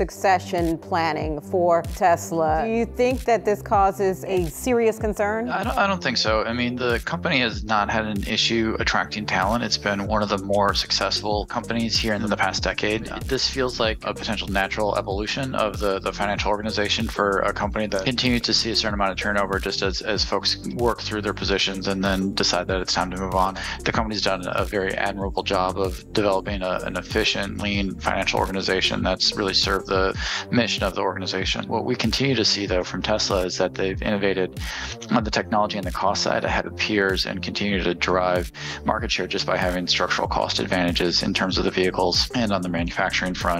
succession planning for Tesla. Do you think that this causes a serious concern? I don't, I don't think so. I mean, the company has not had an issue attracting talent. It's been one of the more successful companies here in the past decade. This feels like a potential natural evolution of the, the financial organization for a company that continues to see a certain amount of turnover just as, as folks work through their positions and then decide that it's time to move on. The company's done a very admirable job of developing a, an efficient, lean financial organization that's really served the mission of the organization. What we continue to see, though, from Tesla is that they've innovated on the technology and the cost side ahead of peers and continue to drive market share just by having structural cost advantages in terms of the vehicles and on the manufacturing front.